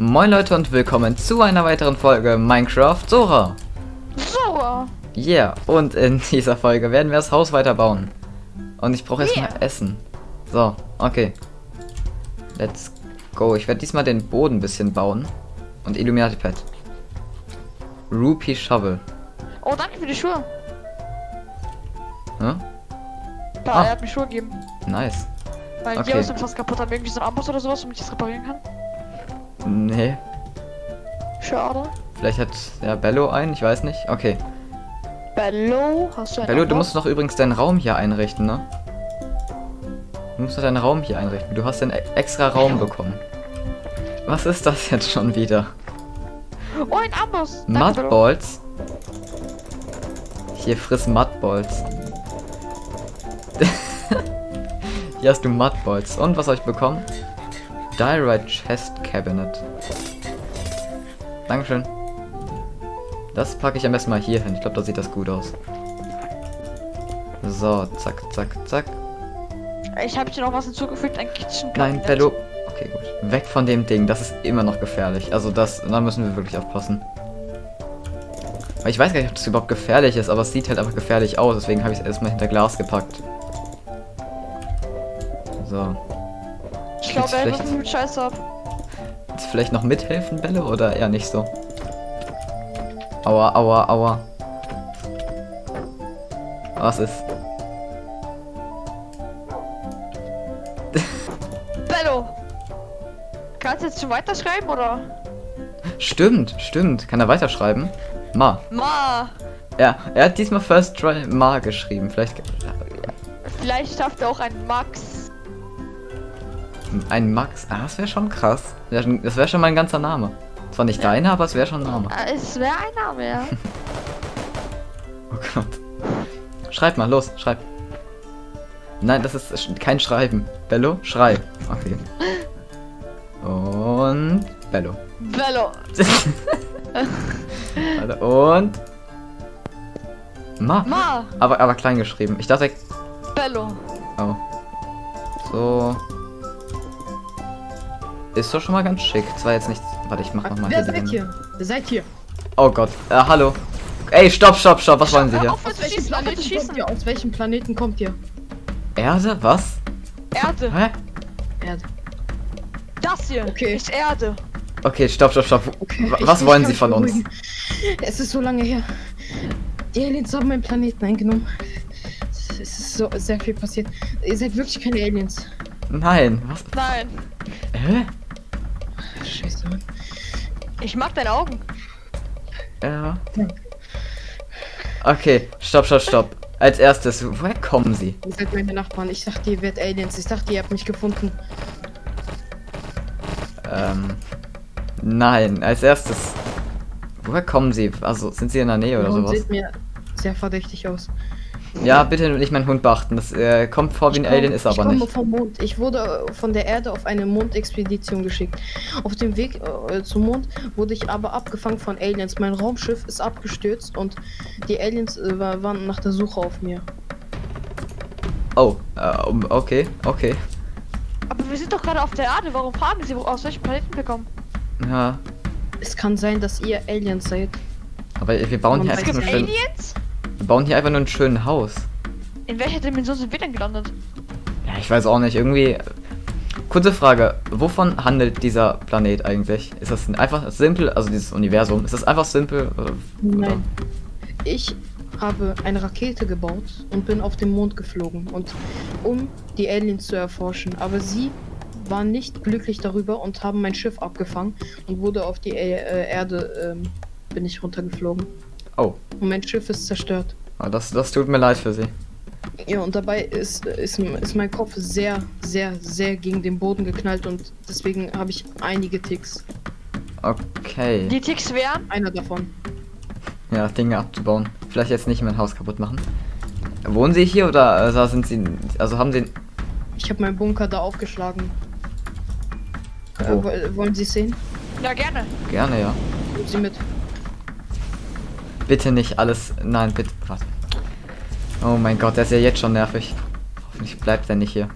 Moin Leute und willkommen zu einer weiteren Folge Minecraft Sora. So, Yeah, und in dieser Folge werden wir das Haus weiterbauen. Und ich brauche erstmal Yeah. Essen. So, okay. Let's go. Ich werde diesmal den Boden ein bisschen bauen. Und Illuminati Pad. Rupee Shovel. oh danke für die Schuhe. Hm? Da, Ah. er hat mir Schuhe gegeben. Nice. Weil Okay. die sind fast kaputt haben. Irgendwie so ein Amboss oder sowas, damit ich das reparieren kann. Nee. Schade. Vielleicht hat ja Bello einen, ich weiß nicht. Okay. Bello, hast du einen Bello, du musst noch übrigens deinen Raum hier einrichten, ne? Du musst noch deinen Raum hier einrichten. Du hast einen e- extra Raum bekommen. Was ist das jetzt schon wieder? Oh, ein Amboss. Mudballs? Hier friss Mudballs. hier hast du Mudballs. Und was habe ich bekommen? Direct Chest Cabinet. Dankeschön. Das packe ich am besten mal hier hin. Ich glaube, da sieht das gut aus. So, zack, zack, zack. Ich habe hier noch was hinzugefügt, ein Kitchen Nein, Bello. Okay, gut. Weg von dem Ding. Das ist immer noch gefährlich. Also das, da müssen wir wirklich aufpassen. Ich weiß gar nicht, ob das überhaupt gefährlich ist, aber es sieht halt einfach gefährlich aus. Deswegen habe ich es erstmal hinter Glas gepackt. Glaube, er Vielleicht- Scheiße ab. Jetzt vielleicht noch mithelfen, Bälle, oder eher nicht so? Aua, aua, aua. Was ist? Bello! Kannst du jetzt schon weiterschreiben oder? Stimmt, stimmt. Kann er weiterschreiben? Ma. Ma! Ja, er hat diesmal First Try Ma geschrieben. Vielleicht Vielleicht schafft er auch einen Max. Ein Max. Ah, das wäre schon krass. Das wäre schon mein ganzer Name. Zwar nicht deiner, aber es wäre schon ein Name. Äh, Es wäre ein Name, ja. Oh Gott. Schreib mal, los, schreib. Nein, das ist kein Schreiben. Bello, schreib. Okay. Und Bello. Bello! Warte, und Ma. Ma! Aber aber klein geschrieben. Ich dachte, Bello! oh. So. Ist doch schon mal ganz schick. Zwar jetzt nichts. Warte, ich mach noch mal Wer hier. die seid Wände. ihr? Wer seid ihr? Oh Gott. Äh, hallo. Ey, stopp, stopp, stopp. Was wollen Sie hier? auf Aus welchem Planeten Schießen! kommt ihr? Aus welchem Planeten kommt ihr? Erde? Was? Erde! Hä? Erde. Das hier Okay. ist Erde! Okay, stopp, stopp, stopp. Okay. Was wollen Sie von uns? Es ist so lange her. Die Aliens haben meinen Planeten eingenommen. Es ist so sehr viel passiert. Ihr seid wirklich keine Aliens. Nein. Was? Nein! Hä? Ich mag deine Augen! Ja. Okay, stopp, stopp, stopp. Als erstes, woher kommen Sie? Ihr seid meine Nachbarn. Ich dachte, ihr werdet Aliens. Ich dachte, ihr habt mich gefunden. Ähm. Nein, als erstes. Woher kommen Sie? Also, sind Sie in der Nähe oder Und sowas? seht mir sehr verdächtig aus. Ja, bitte nicht meinen Hund beachten. Das äh, kommt vor wie ein Ich Alien, ist ich aber komme nicht. vom Mond. Ich wurde äh, von der Erde auf eine Mondexpedition geschickt. Auf dem Weg äh, zum Mond wurde ich aber abgefangen von Aliens. Mein Raumschiff ist abgestürzt und die Aliens äh, wa- waren nach der Suche auf mir. Oh, äh, okay, okay. Aber wir sind doch gerade auf der Erde. Warum fragen Sie, wo- aus welchem Planeten wir kommen? Ja, Es kann sein, dass ihr Aliens seid. aber wir bauen hier einfach nur schön. Aliens? Wir bauen hier einfach nur ein schönes Haus. In welcher Dimension sind wir denn gelandet? Ja, ich weiß auch nicht. Irgendwie. Kurze Frage, wovon handelt dieser Planet eigentlich? Ist das einfach simpel, also dieses Universum, ist das einfach simpel? Oder, Nein. Ich habe eine Rakete gebaut und bin auf den Mond geflogen und um die Aliens zu erforschen. Aber sie waren nicht glücklich darüber und haben mein Schiff abgefangen und wurde auf die äh, Erde ähm, bin ich runtergeflogen. Oh, Und mein Schiff ist zerstört. Ah, das, das tut mir leid für Sie. Ja, und dabei ist, ist, ist mein Kopf sehr, sehr, sehr gegen den Boden geknallt und deswegen habe ich einige Ticks. Okay. Die Ticks wären? Einer davon. Ja, Dinge abzubauen. Vielleicht jetzt nicht mein Haus kaputt machen. Wohnen Sie hier oder äh, da sind Sie. Also haben Sie. Ich habe meinen Bunker da aufgeschlagen. Äh, Oh. woll- wollen Sie es sehen? Ja, gerne. Gerne, ja. Nehmen Sie mit. Bitte nicht alles. Nein, bitte. Warte. Oh mein Gott, der ist ja jetzt schon nervig. Hoffentlich bleibt er nicht hier.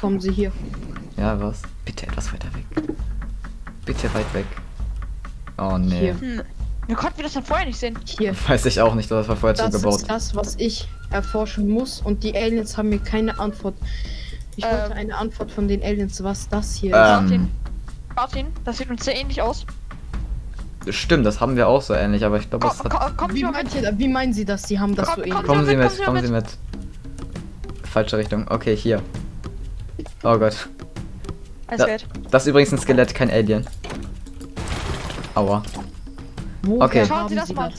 Kommen Sie hier. Ja, was? Bitte etwas weiter weg. hier weit weg. Oh nee. Hier. Hm. Wie konnten wir das denn vorher nicht sehen? Hier. Weiß ich auch nicht, das war vorher Das zugebaut. ist das, was ich erforschen muss und die Aliens haben mir keine Antwort. Ich Ähm. wollte eine Antwort von den Aliens, was das hier Ähm. Martin. Martin, das sieht uns sehr ähnlich aus. Stimmt, das haben wir auch so ähnlich, aber ich glaube, das hat... komm. Wie, Sie meint ihr, wie meinen Sie das? Sie haben das Komm, so komm, ähnlich. Kommen Sie mit, kommen Sie Sie mit. Falsche Richtung. Okay, hier. Oh Gott. Da-. Das ist übrigens ein Skelett, kein Alien. Aua. Woher Okay. Schauen haben Sie das Sie mal.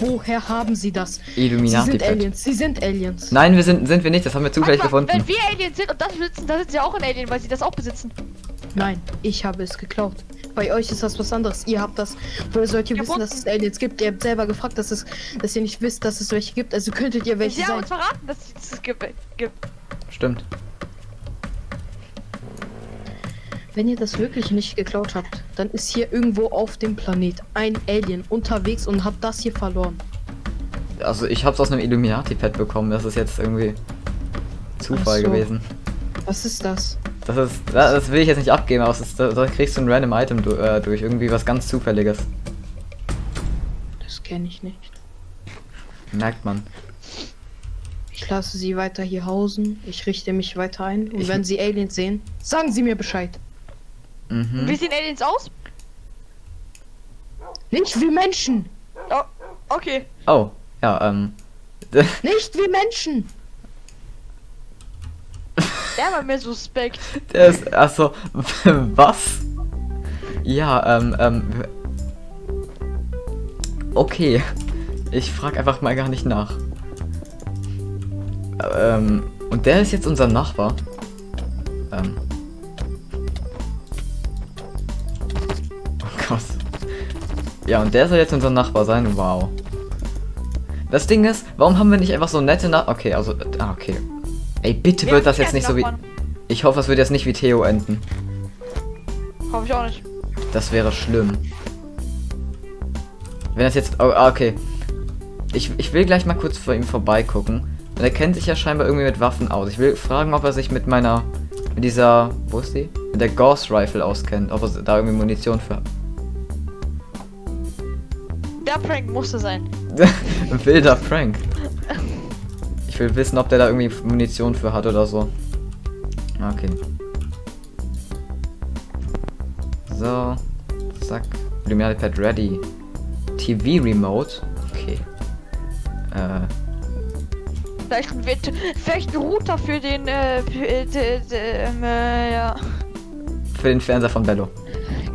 Woher haben Sie das? Sie Illuminati sind Pet. Aliens. Sie sind Aliens. Nein, wir sind, sind wir nicht, das haben wir zufällig mal, gefunden. Wenn wir Aliens sind und das besitzen, dann sind sie auch ein Alien, weil sie das auch besitzen. Nein, ich habe es geklaut. Bei euch ist das was anderes. Ihr habt das. Woher sollt ihr wissen, Gefunden. dass es Aliens gibt? Ihr habt selber gefragt, dass, es, dass ihr nicht wisst, dass es welche gibt. Also könntet ihr welche sie haben sein. uns verraten, dass es es gibt. gibt. Stimmt. Wenn ihr das wirklich nicht geklaut habt, dann ist hier irgendwo auf dem Planet ein Alien unterwegs und hat das hier verloren. Also ich hab's aus einem Illuminati-Pad bekommen, das ist jetzt irgendwie Zufall so. gewesen. Was ist das? Das ist, das will ich jetzt nicht abgeben, aber es ist, da kriegst du ein random Item du, äh, durch, irgendwie was ganz Zufälliges. Das kenne ich nicht. Merkt man. Ich lasse sie weiter hier hausen. Ich richte mich weiter ein. Und Ich- wenn sie Aliens sehen, sagen sie mir Bescheid. Mhm. Wie sehen Aliens aus? Nicht wie Menschen! Oh, okay. Oh, ja, ähm. Nicht wie Menschen! Der war mir suspekt. Der ist. Achso, was? Ja, ähm, ähm. Okay. Ich frag einfach mal gar nicht nach. Ähm, und der ist jetzt unser Nachbar. Ähm. Oh Gott. Ja, und der soll jetzt unser Nachbar sein. Wow. Das Ding ist, warum haben wir nicht einfach so nette Nach... Okay, also... Ah, okay. Ey, bitte Wir wird das jetzt nicht so wie... Ich hoffe, es wird jetzt nicht wie Theo enden. Hoffe ich auch nicht. Das wäre schlimm. Wenn das jetzt. Oh, ah, okay. Ich, ich will gleich mal kurz vor ihm vorbeigucken. Und er kennt sich ja scheinbar irgendwie mit Waffen aus. Ich will fragen, ob er sich mit meiner. Mit dieser. Wo ist die? Mit der Gauss Rifle auskennt. Ob er da irgendwie Munition für. Der Prank musste sein. Ein wilder Prank. Ich will wissen, ob der da irgendwie Munition für hat oder so. Okay. So. Zack. Illuminati Pad ready. TV Remote. Okay. Äh. Vielleicht, ein vielleicht ein Router für den, äh, für, äh, ähm, äh, ja. Für den Fernseher von Bello.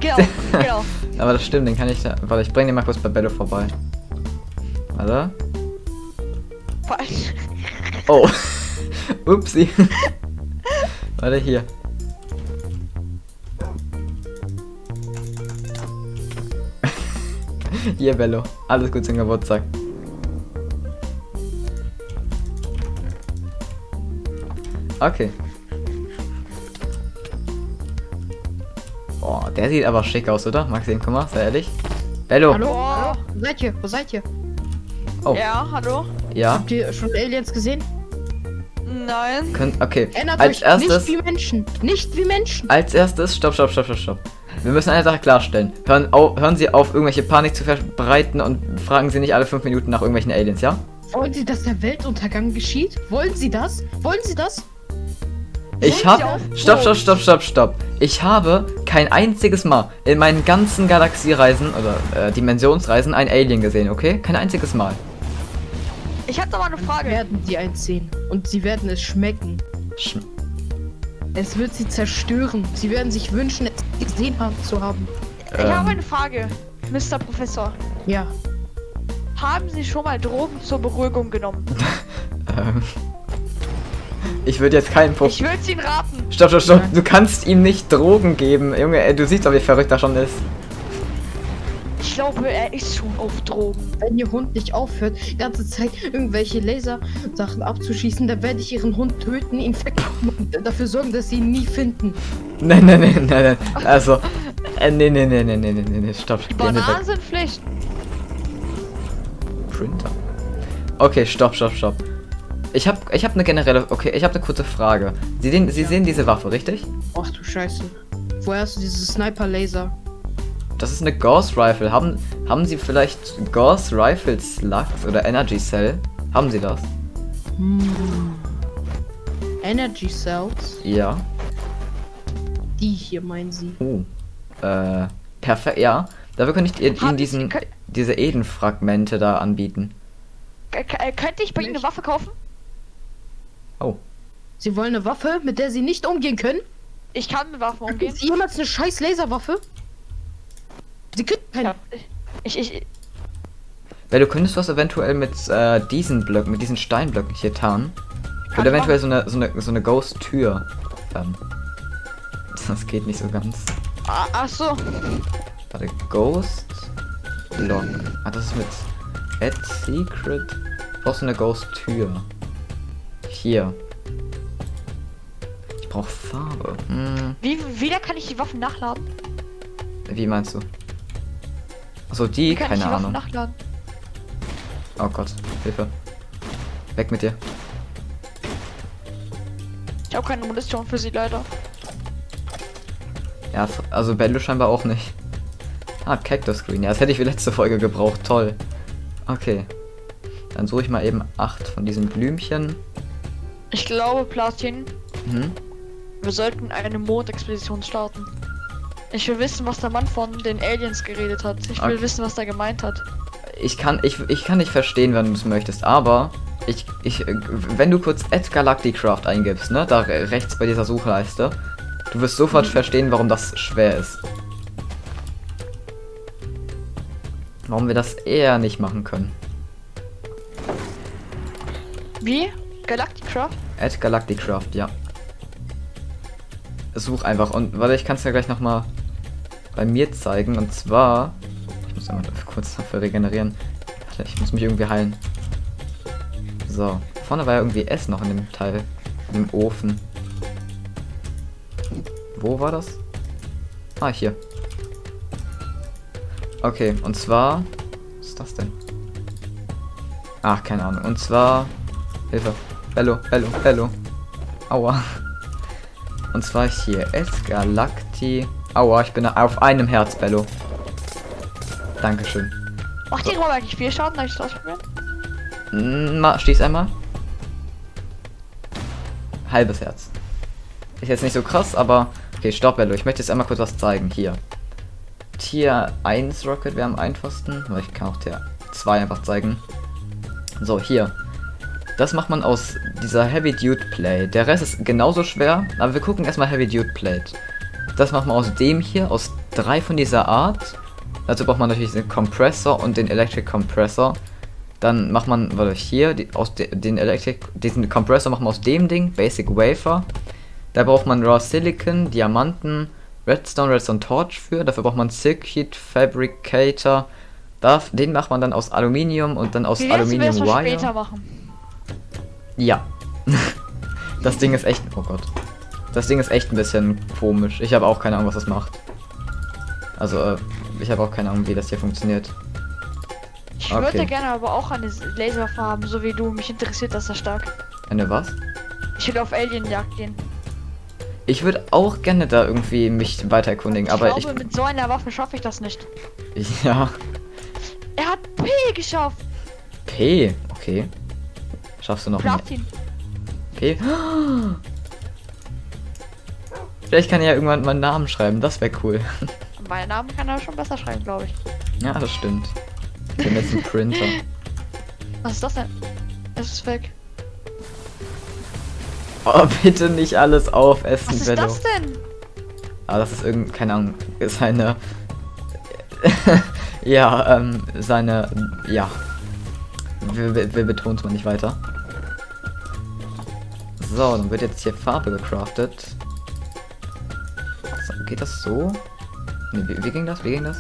Genau, genau. Aber das stimmt, den kann ich da. Warte, ich bring den mal kurz bei Bello vorbei. Warte. Falsch. Oh. Upsi. Warte hier. hier, Bello. Alles gut zum Geburtstag. Okay. Boah, der sieht aber schick aus, oder? Maxim, guck mal, sei ehrlich. Bello. Hallo? Hallo? Wo seid ihr? Wo seid ihr? Oh, Ja, hallo? ja. Habt ihr schon Aliens gesehen? Nein. Können, okay. Erinnert Als euch erstes. nicht wie Menschen. Nicht wie Menschen. Als erstes, stopp, stopp, stopp, stopp, stopp. Wir müssen eine Sache klarstellen. Hören, au, hören Sie auf, irgendwelche Panik zu verbreiten und fragen Sie nicht alle fünf Minuten nach irgendwelchen Aliens, ja? Wollen Sie, dass der Weltuntergang geschieht? Wollen Sie das? Wollen Sie das? Ich Sie hab. auf Stopp, stopp, stopp, stopp, stopp. Ich habe kein einziges Mal in meinen ganzen Galaxiereisen oder äh, Dimensionsreisen ein Alien gesehen, okay? Kein einziges Mal. Ich hab da mal eine Frage. Werden Sie eins sehen. Und Sie werden es schmecken. Sch Es wird Sie zerstören. Sie werden sich wünschen, es gesehen haben zu haben. Ich ähm, habe eine Frage, Mr. Professor. Ja. Haben Sie schon mal Drogen zur Beruhigung genommen? ähm, ich würde jetzt keinen Puff. Ich würde Ihnen raten. Stopp, stopp, stopp. Du kannst ihm nicht Drogen geben. Junge, ey, du siehst doch, wie verrückt er schon ist. Ich glaube, er ist schon auf Drogen. Wenn Ihr Hund nicht aufhört, die ganze Zeit irgendwelche Lasersachen abzuschießen, dann werde ich Ihren Hund töten, ihn verkaufen und dafür sorgen, dass Sie ihn nie finden. Nein, nein, nein, nein, nein. Also, äh, nee, nee, nee, nee, nee, nee, nee, nee, stopp. Weg. Bananen sind Pflicht. Printer. Okay, stopp, stopp, stopp. Ich hab, ich hab eine generelle, okay, ich habe eine kurze Frage. Sie, sehen, Sie sehen diese Waffe, richtig? Ach du Scheiße. Woher hast du diese Sniper-Laser? Das ist eine Gauss Rifle. Haben, haben Sie vielleicht Gauss Rifle Slugs oder Energy Cell? Haben Sie das? Hm. Energy Cells. Ja. Die hier meinen sie. Uh. Äh, perfekt, ja. Dafür könnte ich Ihnen diesen, Sie- diese Eden-Fragmente da anbieten. Äh, Könnte ich bei Ihnen eine. Waffe kaufen? Oh. Sie wollen eine Waffe, mit der sie nicht umgehen können? Ich kann mit Waffen Hatten umgehen. Sie jemals eine scheiß Laserwaffe? Sie können keine. Ja, ich, ich, Weil du könntest was eventuell mit äh, diesen Blöcken, mit diesen Steinblöcken hier tarnen. Oder eventuell so eine, so eine, so eine Ghost-Tür. Ähm, das geht nicht so ganz. ah, ach so. Warte, Ghost Lock. Ah, das ist mit Add Secret. Ich brauch so eine Ghost-Tür. Hier. Ich brauch Farbe. Hm, Wie, wieder kann ich die Waffen nachladen? wie meinst du? Achso, die? Kann ich Keine Ahnung. nachladen? Oh Gott, Hilfe. Weg mit dir. Ich habe keine Munition für sie leider. Ja, also Bello scheinbar auch nicht. Ah, Cactus Green. Ja, das hätte ich für letzte Folge gebraucht. Toll. Okay. Dann suche ich mal eben acht von diesen Blümchen. Ich glaube, Platin, Mhm. wir sollten eine Mondexpedition starten. Ich will wissen, was der Mann von den Aliens geredet hat. Ich will Okay. wissen, was der gemeint hat. Ich kann, ich, ich kann nicht verstehen, wenn du es möchtest, aber ich, ich, äh, wenn du kurz Ed Galacticraft eingibst, ne, da re- rechts bei dieser Suchleiste, du wirst sofort verstehen, warum das schwer ist. Warum wir das eher nicht machen können. Wie? Galacticraft? Ed Galacticraft, ja. Such einfach und warte, ich kann es ja gleich noch mal bei mir zeigen und zwar ich muss einmal kurz dafür regenerieren. Ich muss mich irgendwie heilen. So, vorne war ja irgendwie Essen noch in dem Teil, in dem Ofen. Wo war das? Ah, hier. Okay, und zwar was ist das denn? Ach, keine Ahnung. Und zwar Hilfe. Bello, Bello, Bello. Aua. Und zwar hier S Galacti. Aua, ich bin auf einem Herz, Bello. Dankeschön. Macht die Rolle eigentlich viel Schaden? Darf ich das ausprobieren? Mm, Ma, stieß einmal. Halbes Herz. Ist jetzt nicht so krass, aber. Okay, stopp, Bello. Ich möchte jetzt einmal kurz was zeigen. Hier. Tier 1 Rocket wäre am einfachsten. Aber ich kann auch Tier 2 einfach zeigen. So, hier. Das macht man aus dieser Heavy Dude Plate. Der Rest ist genauso schwer, aber wir gucken erstmal Heavy Dude Plate. Das macht man aus dem hier, aus drei von dieser Art. Dazu braucht man natürlich den Kompressor und den Electric Compressor. Dann macht man, warte, hier, die, aus de, den Electric, diesen Kompressor machen wir aus dem Ding, Basic Wafer. Da braucht man Raw Silicon, Diamanten, Redstone, Redstone Torch für. Dafür braucht man Circuit Fabricator. Da, den macht man dann aus Aluminium und dann aus Wie Aluminium Wire. später machen? Ja. das Ding ist echt. Oh Gott. Das Ding ist echt ein bisschen komisch. Ich habe auch keine Ahnung, was das macht. Also, äh, ich habe auch keine Ahnung, wie das hier funktioniert. Ich Okay. würde gerne aber auch eine Laserwaffe haben, so wie du. Mich interessiert das sehr stark. Eine was? Ich will auf Alienjagd gehen. Ich würde auch gerne da irgendwie mich weiter erkundigen, aber ich ich. glaube, mit so einer Waffe schaffe ich das nicht. ich ja. Er hat P geschafft. P. Okay. Schaffst du noch mehr? Platin. P. Vielleicht kann er ja irgendwann meinen Namen schreiben, das wäre cool. Meinen Namen kann er schon besser schreiben, glaube ich. ja, das stimmt. Ich bin jetzt ein Printer. Was ist das denn? Es ist weg. Oh, bitte nicht alles aufessen, Was ist Bello. das denn? Aber das ist irgend, keine Ahnung, seine. ja, ähm, seine. Ja. Wir, wir, wir betonen es mal nicht weiter. So, dann wird jetzt hier Farbe gecraftet. Geht das so? Ne, wie, wie ging das? Wie ging das?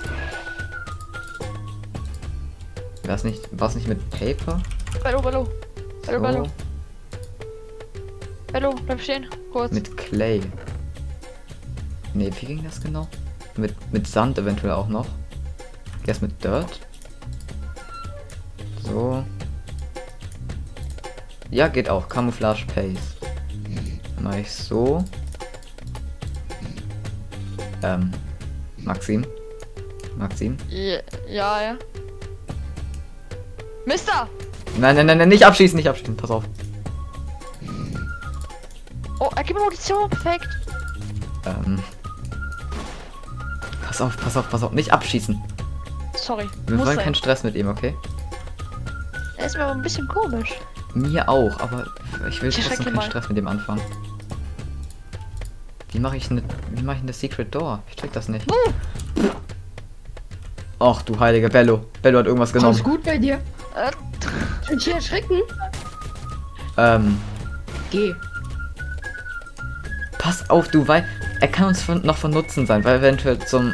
War es nicht, war's nicht mit Paper? Bello. Bello, Bello. So, Bello, bleib stehen. Kurz. mit Clay. Ne, wie ging das genau? Mit, mit Sand eventuell auch noch. Erst mit Dirt. So. Ja, geht auch. Camouflage Paste. Dann mache ich so. Ähm, Maxim. 7. Ja, ja. ja. Mister! Nein, nein, nein, nein, nicht abschießen, nicht abschießen. Pass auf. Oh, er gibt mir Munition, perfekt. Ähm. Pass auf, pass auf, pass auf. Nicht abschießen. Sorry. Wir wollen sein. keinen Stress mit ihm, okay? Er ist mir aber ein bisschen komisch. Mir auch, aber ich will Ich trotzdem keinen mal. Stress mit dem anfangen. Wie mache ich ne, wie mache ich eine Secret Door? Ich check das nicht. Ach du heilige Bello. Bello hat irgendwas Alles genommen. gut bei dir? Äh, Ich will dich erschrecken. Ähm, Geh. pass auf, du weil er kann uns von, noch von Nutzen sein, weil eventuell zum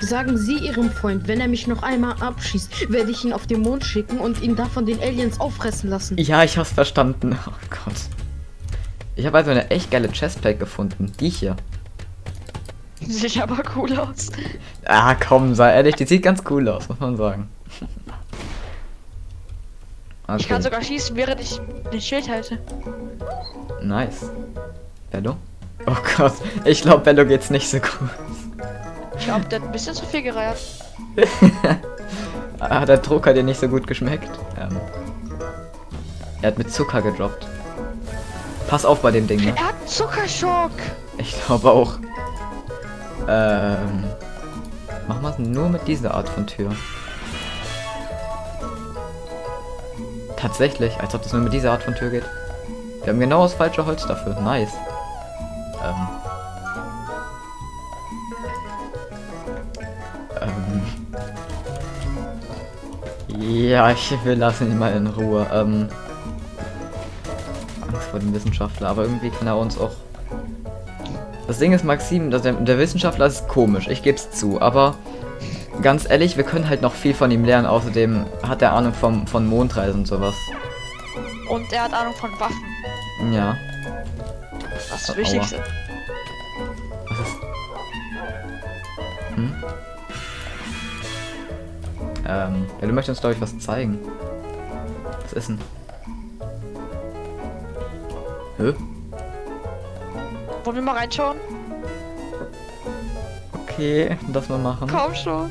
Sagen Sie Ihrem Freund, wenn er mich noch einmal abschießt, werde ich ihn auf den Mond schicken und ihn da von den Aliens auffressen lassen. Ja, ich hab's verstanden. Oh Gott. Ich habe also eine echt geile Chestplate gefunden. Die hier. sieht aber cool aus. Ah, komm, sei ehrlich, die sieht ganz cool aus, muss man sagen. Ich kann Okay, sogar schießen, während ich den Schild halte. nice. Bello? Oh Gott, ich glaube, Bello geht's nicht so gut. Ich glaube, der hat ein bisschen zu viel gereiert. Ah, der Druck hat dir nicht so gut geschmeckt. Ähm, er hat mit Zucker gedroppt. Pass auf bei dem Ding, ne? Er hat Zuckerschock. Ich glaube auch. Ähm, machen wir es nur mit dieser Art von Tür. Tatsächlich, als ob das nur mit dieser Art von Tür geht. Wir haben genau das falsche Holz dafür. Nice. Ähm. Ähm. Ja, ich will lassen ihn mal in Ruhe. Ähm. Vor dem Wissenschaftler, aber irgendwie kann er uns auch. Das Ding ist, Maxim, dass der, der Wissenschaftler ist komisch, ich geb's zu, aber ganz ehrlich, wir können halt noch viel von ihm lernen. Außerdem hat er Ahnung vom, von Mondreisen und sowas. Und er hat Ahnung von Waffen. Ja. Das ist das. Wichtigste. Was ist. Hm? Ähm, ja, du möchtest uns, glaube ich, was zeigen. Was ist denn? Hä? Wollen wir mal reinschauen? Okay, das mal machen. Kaum schon.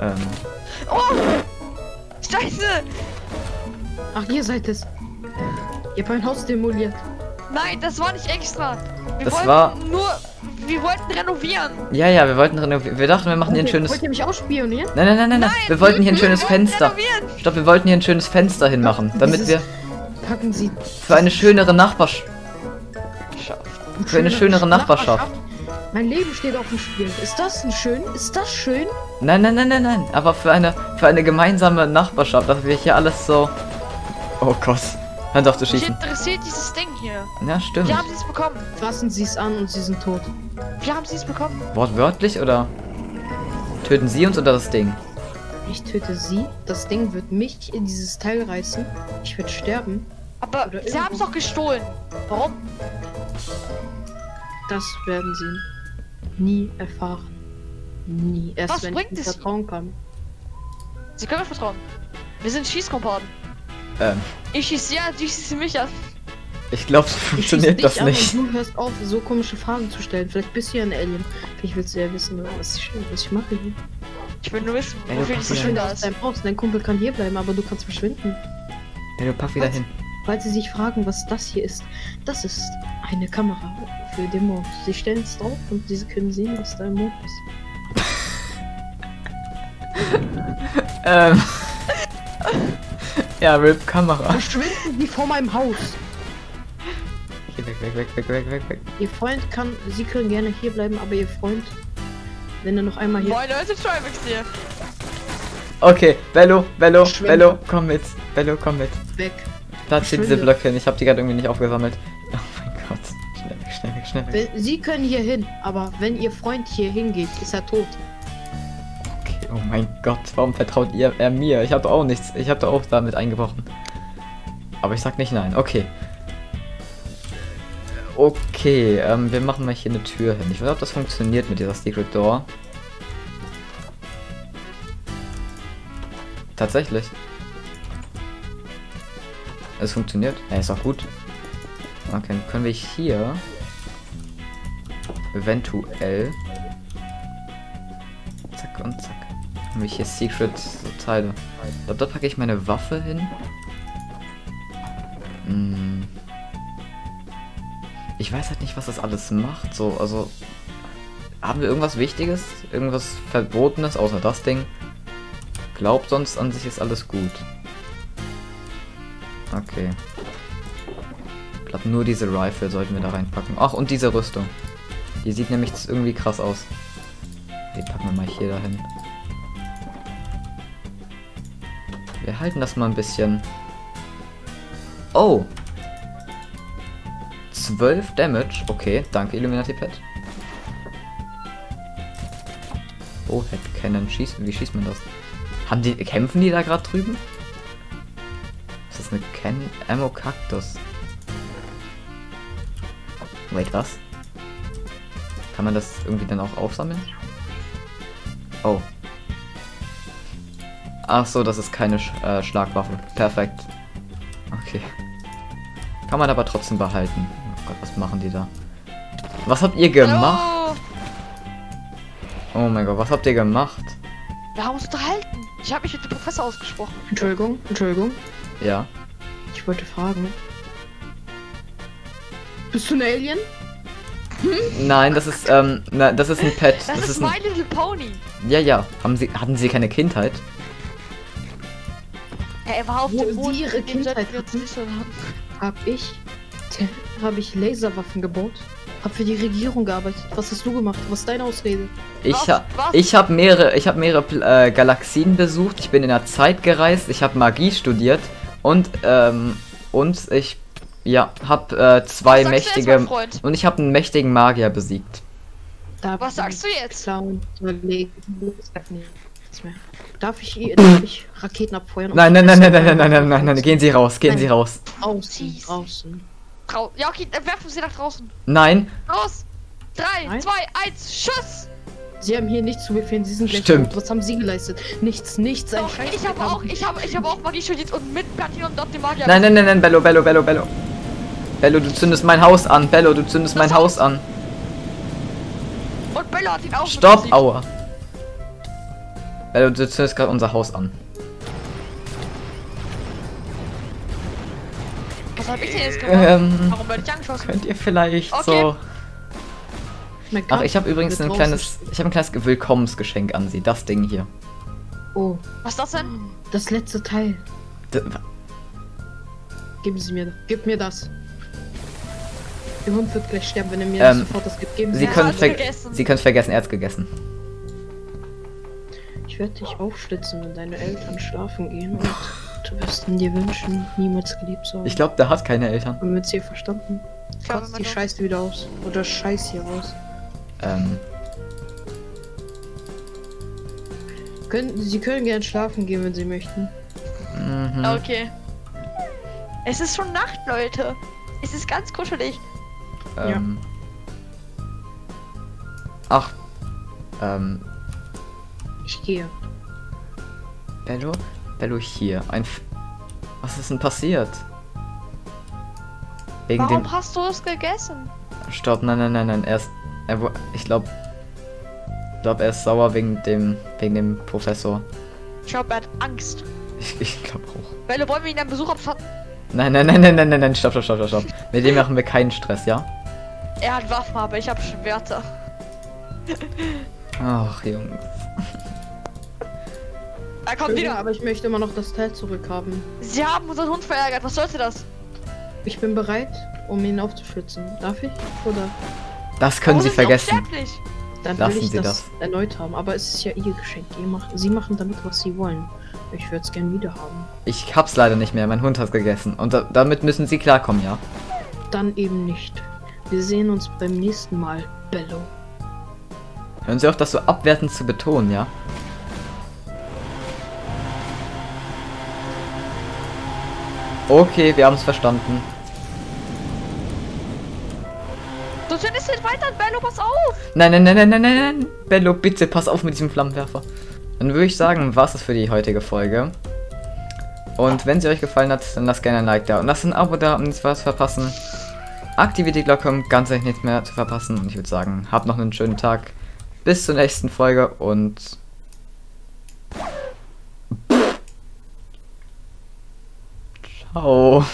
Ähm, Oh! Scheiße! Ach, ihr seid es. Ihr habt ein Haus demoliert. Nein, das war nicht extra. Wir Das wollten war- nur. Wir wollten renovieren. ja, ja, wir wollten renovieren. Wir dachten, wir machen hier ein schönes. Wollt ihr mich ausspionieren? Nein, nein, nein, nein, nein. Wir wollten hier ein schönes Fenster. Renovieren. Stopp, wir wollten hier ein schönes Fenster hinmachen, damit Dieses- wir Packen Sie. für eine schönere Nachbarschaft. Für eine schönere Nachbarschaft. Mein Leben steht auf dem Spiel. Ist das ein schön? Ist das schön? Nein, nein, nein, nein, nein. Aber für eine für eine gemeinsame Nachbarschaft, dass wir hier alles so. Oh Gott. Hör auf zu Mich schießen. interessiert dieses Ding hier. Ja, stimmt. Wie haben sie es bekommen? Fassen Sie es an und Sie sind tot. Wie haben sie es bekommen? Wortwörtlich oder töten sie uns oder das Ding? Ich töte Sie. Das Ding wird mich in dieses Teil reißen. Ich werde sterben. Aber Oder sie haben es doch gestohlen. Warum? Das werden Sie nie erfahren. Nie. Erst Was wenn bringt ich es? Vertrauen kann. Sie können mir vertrauen. Wir sind Schießkomparten. Ähm, Ich schieße ja, du schießt mich an. ich glaube, so Ich funktioniert das nicht. Du hörst auf, so komische Fragen zu stellen. Vielleicht bist du ja ein Alien. Vielleicht willst du ja wissen, was ich, was ich mache hier. Ich will nur wissen, wofür Schild Verschwinde da aus ist. deinem Haus. Dein Kumpel kann hier bleiben, aber du kannst verschwinden. Ja, du pack wieder Was? hin. Weil sie sich fragen, was das hier ist. Das ist eine Kamera für den Mond. Sie stellen es drauf und sie können sehen, was da im Mond ist. Ähm. ja, RIP Kamera. Verschwinden Sie vor meinem Haus! Geh weg, weg, weg, weg, weg, weg, weg. Ihr Freund kann, Sie können gerne hier bleiben, aber Ihr Freund, wenn er noch einmal hier. Moin Leute, Trimax hier. Okay, Bello, Bello. Bello, komm mit. Bello, komm mit. weg. Platz hier diese. Blöcke hin. Ich habe die gerade irgendwie nicht aufgesammelt. Oh mein Gott. Schnell weg, schnell weg, schnell weg. Wenn, Sie können hier hin, aber wenn Ihr Freund hier hingeht, ist er tot. Okay, oh mein Gott, warum vertraut ihr er mir? Ich habe auch nichts, ich habe auch damit eingebrochen. Aber ich sag nicht nein, okay. Okay, ähm, wir machen mal hier eine Tür hin. Ich weiß nicht, ob das funktioniert mit dieser Secret Door. Tatsächlich. Es funktioniert. Ja, ist auch gut. Okay, können wir hier eventuell zack und zack. Haben wir hier Secret Teile. Ich glaube, da packe ich meine Waffe hin. Hm. Ich weiß halt nicht, was das alles macht. So, also. Haben wir irgendwas Wichtiges? Irgendwas Verbotenes, außer das Ding? Glaubt sonst an sich ist alles gut. Okay. Ich glaube, nur diese Rifle sollten wir da reinpacken. Ach, und diese Rüstung. Die sieht nämlich irgendwie krass aus. Die packen wir mal hier dahin. Wir halten das mal ein bisschen. Oh! 12 Damage. Okay, danke Illuminati Pet. Oh, Head Cannon. Schießen. Wie schießt man das? Haben die. Kämpfen die da gerade drüben? Ist eine Can Ammo Cactus? Wait, was? Kann man das irgendwie dann auch aufsammeln? Oh. Ach so, das ist keine Sch äh, Schlagwaffe. Perfekt. Okay. Kann man aber trotzdem behalten. Oh Gott, was machen die da? Was habt ihr gemacht? Hallo? Oh mein Gott, was habt ihr gemacht? Wir haben uns unterhalten. Ich habe mich mit dem Professor ausgesprochen. Entschuldigung, Entschuldigung. Ja. Ich wollte fragen. Bist du ein Alien? Nein, das ist, ähm, na, das ist ein Pet. Das, ist, ein, My Little Pony. Ja, ja. Haben sie, hatten sie keine Kindheit? Ja, er war auf Wo dem Mond. sie ihre Kindheit hatten? Hab ich. Habe ich Laserwaffen gebaut? Hab für die Regierung gearbeitet. Was hast du gemacht? Was ist deine Ausrede? Ich, Was? ha Was? ich habe mehrere, ich habe mehrere Pl- äh, Galaxien besucht. Ich bin in der Zeit gereist. Ich habe Magie studiert und ähm, und ich ja habe äh, zwei Was sagst du jetzt, mächtige mein Freund? und ich habe einen mächtigen Magier besiegt. Darf Was sagst du jetzt? Klauen, überlegen, sag nichts mehr. Darf ich, ihr- darf ich Raketen abfeuern? Nein, nein, nein, nein, nein, nein, nein, nein, nein, nein, gehen Sie raus, gehen Nein. Sie raus. Außen, Jeez. außen. Trau ja, okay, dann werfen sie nach draußen. Nein, Los! 3, Nein. 2, 1, Schuss! Sie haben hier nichts zu befehlen, Sie sind Stimmt. tot. Was haben Sie geleistet? Nichts, nichts, ein Doch, Scheiß. ich habe auch, ich habe, ich habe auch Magie studiert und mit Platinum dort den Magier. nein, nein, nein, nein, Bello, Bello, Bello, Bello. Bello, du zündest mein Haus an. Bello, du zündest mein Haus an. Und Bella hat ihn auch Stopp, aua. Bello, du zündest gerade unser Haus an. Was habe ich denn jetzt gemacht? Ähm, Warum werde ich angeschossen? könnt ihr vielleicht Okay. so... Ach, ich habe übrigens ein kleines, ich habe ein kleines Willkommensgeschenk an Sie. Das Ding hier. Oh, Was ist das denn? das letzte Teil. D Geben Sie mir, gib mir das. Der Hund wird gleich sterben, wenn er mir Ähm, nicht sofort das gibt. Geben Sie Sie können, ver vergessen. Sie können vergessen, er hat's gegessen. Ich werde dich aufschlitzen, wenn deine Eltern schlafen gehen und du wirst in dir wünschen, niemals geliebt zu haben. Ich glaube, der hat keine Eltern. Haben wir jetzt hier verstanden? Ich glaube, Kotzt man die. Scheiße wieder aus. Oder Scheiß hier raus. Ähm, Können, Sie können gern schlafen gehen, wenn Sie möchten. mhm. Okay. Es ist schon Nacht, Leute. Es ist ganz kuschelig. ähm. Ach. Ähm, Ich gehe. Bello? Bello hier. Ein. F Was ist denn passiert? Wegen Warum dem. hast du es gegessen? Stopp, nein, nein, nein, nein. Er ist. Er, wo- ich glaube. Ich glaube, er ist sauer wegen dem. Wegen dem Professor. Ich glaube, er hat Angst. Ich, ich glaube auch. Weil wollen wir ihn einen Besuch abstatten? Nein, nein, nein, nein, nein, nein, nein, stopp, stopp, stopp, stopp, stopp. Mit dem machen wir keinen Stress, ja? Er hat Waffen, aber ich habe Schwerter. Ach, Jungs. Er kommt Ja, wieder. aber ich möchte immer noch das Teil zurückhaben. Sie haben unseren Hund verärgert. Was sollte das? Ich bin bereit, um ihn aufzuschlitzen. Darf ich? Oder? Das können Warum Sie vergessen. Dann Lassen will ich Sie das, das. erneut haben. Aber es ist ja Ihr Geschenk. Ihr macht, Sie machen damit, was Sie wollen. Ich würde es gern wieder haben. Ich hab's leider nicht mehr. Mein Hund hat's gegessen. Und da, damit müssen Sie klarkommen, ja? Dann eben nicht. Wir sehen uns beim nächsten Mal, Bello. Hören Sie auf, das so abwertend zu betonen, ja? Okay, wir haben's verstanden. geht weiter, Bello, pass auf! Nein, nein, nein, nein, nein, nein, nein! Bello, bitte pass auf mit diesem Flammenwerfer. Dann würde ich sagen, war es für die heutige Folge. Und wenn sie euch gefallen hat, dann lasst gerne ein Like da und lasst ein Abo da, um nichts was verpassen. Aktiviert die Glocke, um ganz ehrlich nichts mehr zu verpassen. Und ich würde sagen, habt noch einen schönen Tag. Bis zur nächsten Folge und... Ciao.